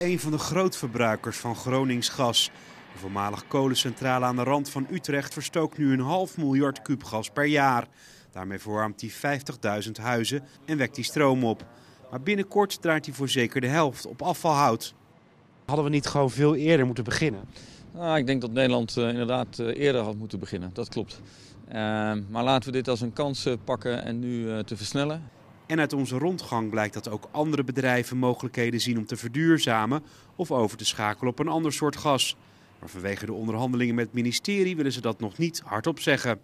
Een van de grootverbruikers van Gronings gas. De voormalig kolencentrale aan de rand van Utrecht verstookt nu een half miljard kuub gas per jaar. Daarmee verwarmt hij 50.000 huizen en wekt hij stroom op. Maar binnenkort draait hij voor zeker de helft op afvalhout. Hadden we niet gewoon veel eerder moeten beginnen? Nou, ik denk dat Nederland uh, inderdaad uh, eerder had moeten beginnen, dat klopt. Uh, maar laten we dit als een kans pakken en nu te versnellen. En uit onze rondgang blijkt dat ook andere bedrijven mogelijkheden zien om te verduurzamen of over te schakelen op een ander soort gas. Maar vanwege de onderhandelingen met het ministerie willen ze dat nog niet hardop zeggen.